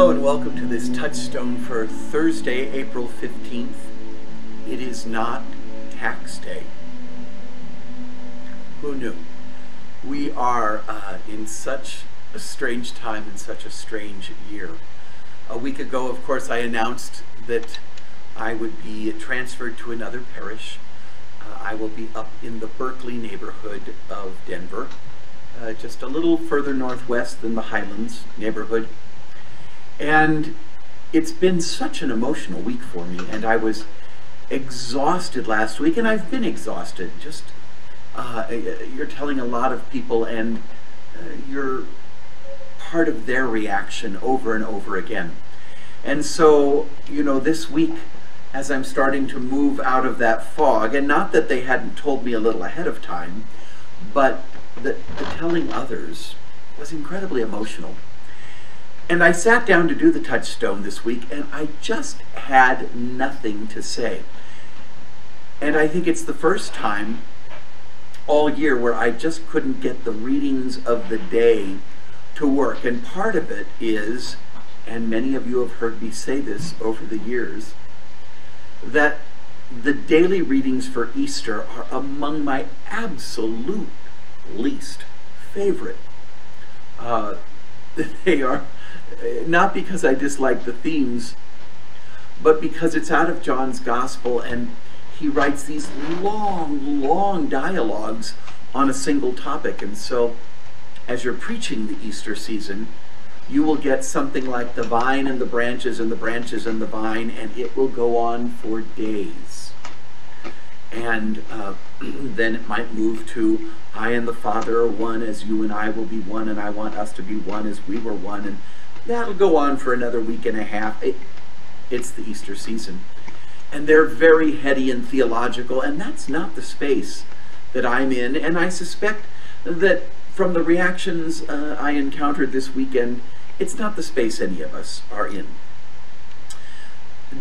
Hello and welcome to this touchstone for Thursday, April 15th. It is not tax day. Who knew? We are uh, in such a strange time and such a strange year. A week ago, of course, I announced that I would be transferred to another parish. Uh, I will be up in the Berkeley neighborhood of Denver, uh, just a little further northwest than the Highlands neighborhood. And it's been such an emotional week for me, and I was exhausted last week, and I've been exhausted. Just uh, you're telling a lot of people, and uh, you're part of their reaction over and over again. And so, you know, this week, as I'm starting to move out of that fog, and not that they hadn't told me a little ahead of time, but the, the telling others was incredibly emotional. And I sat down to do the touchstone this week, and I just had nothing to say. And I think it's the first time all year where I just couldn't get the readings of the day to work. And part of it is, and many of you have heard me say this over the years, that the daily readings for Easter are among my absolute least favorite. Uh, they are not because I dislike the themes, but because it's out of John's Gospel and he writes these long, long dialogues on a single topic. And so, as you're preaching the Easter season, you will get something like the vine and the branches and the branches and the vine, and it will go on for days. And uh, then it might move to I and the Father are one as you and I will be one, and I want us to be one as we were one. And that'll go on for another week and a half. It, it's the Easter season. And they're very heady and theological, and that's not the space that I'm in. And I suspect that from the reactions uh, I encountered this weekend, it's not the space any of us are in.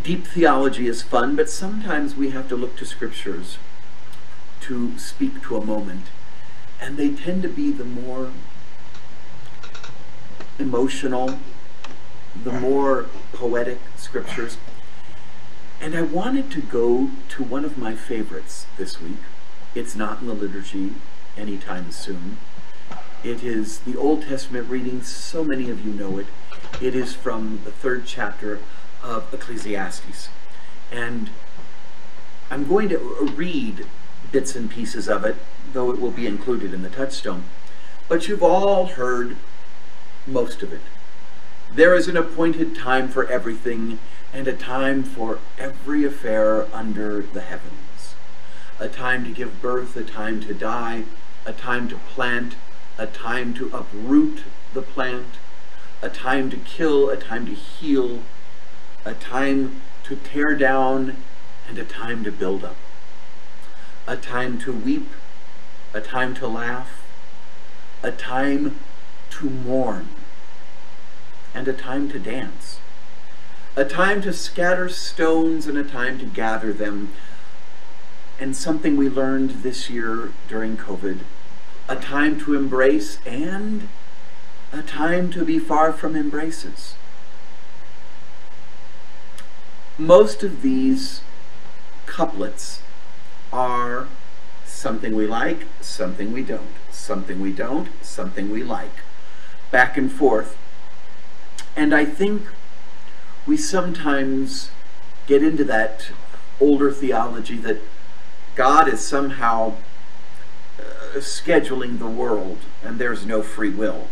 Deep theology is fun, but sometimes we have to look to scriptures to speak to a moment. And they tend to be the more emotional, the more poetic scriptures. And I wanted to go to one of my favorites this week. It's not in the liturgy anytime soon. It is the Old Testament reading. So many of you know it. It is from the third chapter of Ecclesiastes. And I'm going to read bits and pieces of it, though it will be included in the touchstone. But you've all heard most of it. There is an appointed time for everything, and a time for every affair under the heavens. A time to give birth, a time to die, a time to plant, a time to uproot the plant, a time to kill, a time to heal, a time to tear down, and a time to build up. A time to weep, a time to laugh, a time to mourn, and a time to dance. A time to scatter stones and a time to gather them. And something we learned this year during COVID. A time to embrace and a time to be far from embraces. Most of these couplets are something we like, something we don't, something we don't, something we like, back and forth. And I think we sometimes get into that older theology that God is somehow uh, scheduling the world and there's no free will.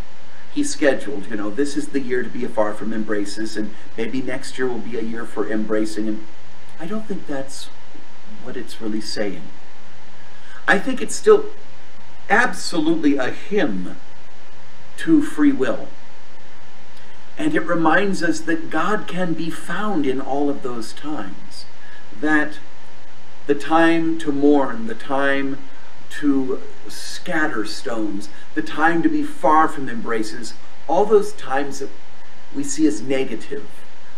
He scheduled, you know, this is the year to be far from embraces and maybe next year will be a year for embracing. And I don't think that's what it's really saying. I think it's still absolutely a hymn to free will. And it reminds us that God can be found in all of those times. That the time to mourn, the time to scatter stones, the time to be far from embraces, all those times that we see as negative,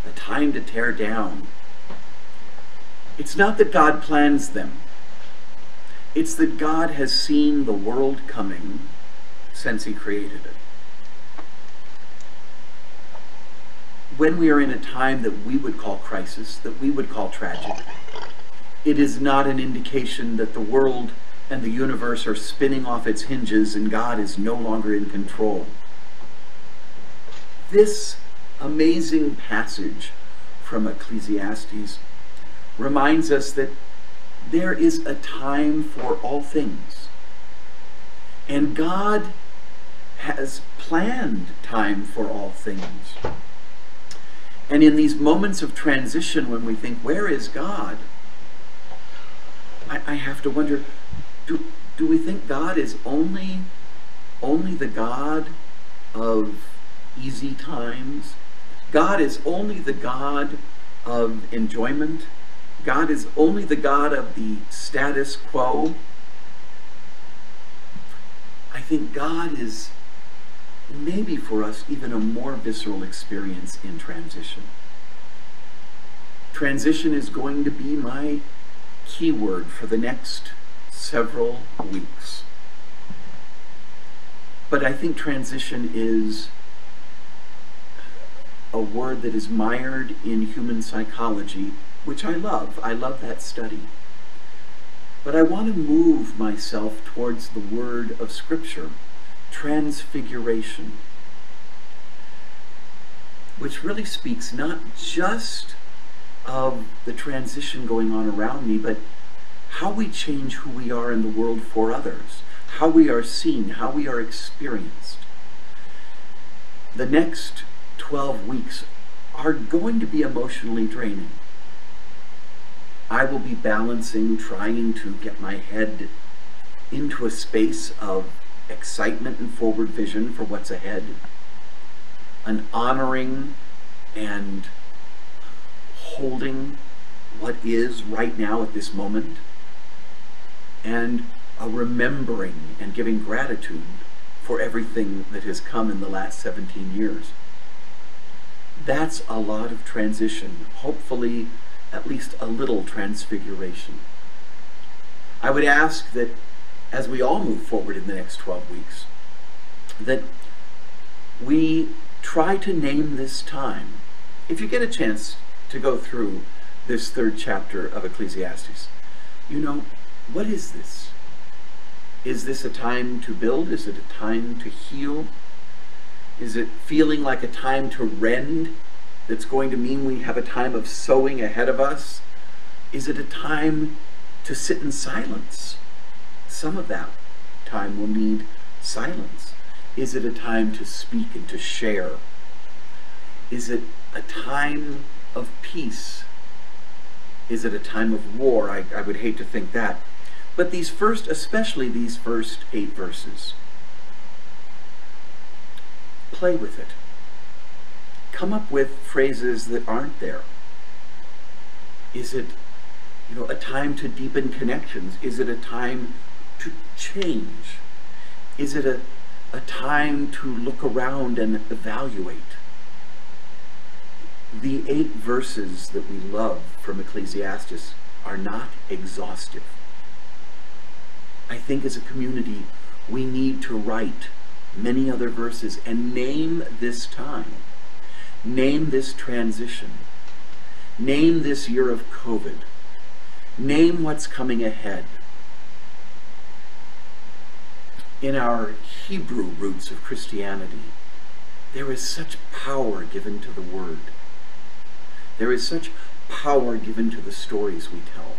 a time to tear down. It's not that God plans them. It's that God has seen the world coming since he created it. When we are in a time that we would call crisis, that we would call tragic, it is not an indication that the world and the universe are spinning off its hinges and God is no longer in control. This amazing passage from Ecclesiastes reminds us that there is a time for all things. And God has planned time for all things. And in these moments of transition when we think, where is God? I, I have to wonder, do, do we think God is only, only the God of easy times? God is only the God of enjoyment? God is only the God of the status quo? I think God is maybe for us even a more visceral experience in transition. Transition is going to be my keyword for the next several weeks. But I think transition is a word that is mired in human psychology, which I love. I love that study. But I want to move myself towards the word of Scripture transfiguration, which really speaks not just of the transition going on around me, but how we change who we are in the world for others, how we are seen, how we are experienced. The next 12 weeks are going to be emotionally draining. I will be balancing, trying to get my head into a space of excitement and forward vision for what's ahead, an honoring and holding what is right now at this moment, and a remembering and giving gratitude for everything that has come in the last 17 years. That's a lot of transition, hopefully at least a little transfiguration. I would ask that as we all move forward in the next 12 weeks, that we try to name this time. If you get a chance to go through this third chapter of Ecclesiastes, you know, what is this? Is this a time to build? Is it a time to heal? Is it feeling like a time to rend that's going to mean we have a time of sowing ahead of us? Is it a time to sit in silence? Some of that time will need silence. Is it a time to speak and to share? Is it a time of peace? Is it a time of war? I, I would hate to think that. But these first, especially these first eight verses, play with it. Come up with phrases that aren't there. Is it, you know, a time to deepen connections? Is it a time to change? Is it a, a time to look around and evaluate? The eight verses that we love from Ecclesiastes are not exhaustive. I think as a community, we need to write many other verses and name this time. Name this transition. Name this year of COVID. Name what's coming ahead in our Hebrew roots of Christianity, there is such power given to the Word. There is such power given to the stories we tell.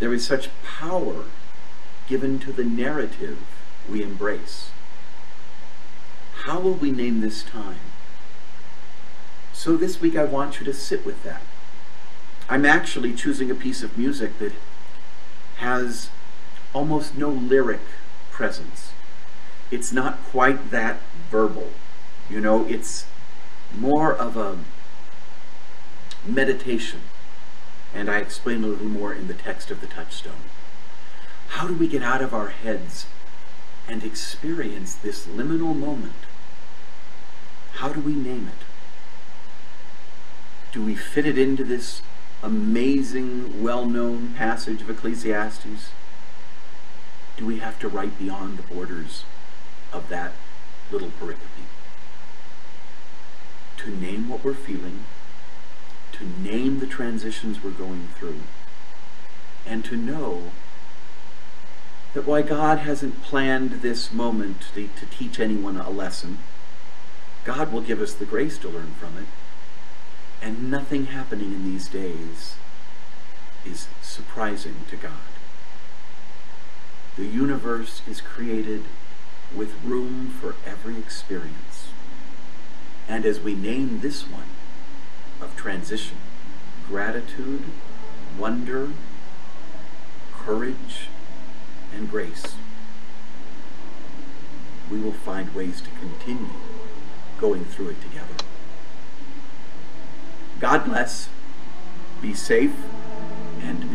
There is such power given to the narrative we embrace. How will we name this time? So this week I want you to sit with that. I'm actually choosing a piece of music that has almost no lyric presence. It's not quite that verbal. You know, it's more of a meditation. And I explain a little more in the text of the touchstone. How do we get out of our heads and experience this liminal moment? How do we name it? Do we fit it into this amazing, well-known passage of Ecclesiastes? Do we have to write beyond the borders of that little pericope? to name what we're feeling, to name the transitions we're going through, and to know that why God hasn't planned this moment to, to teach anyone a lesson, God will give us the grace to learn from it. And nothing happening in these days is surprising to God. The universe is created with room for every experience. And as we name this one of transition, gratitude, wonder, courage, and grace, we will find ways to continue going through it together. God bless, be safe, and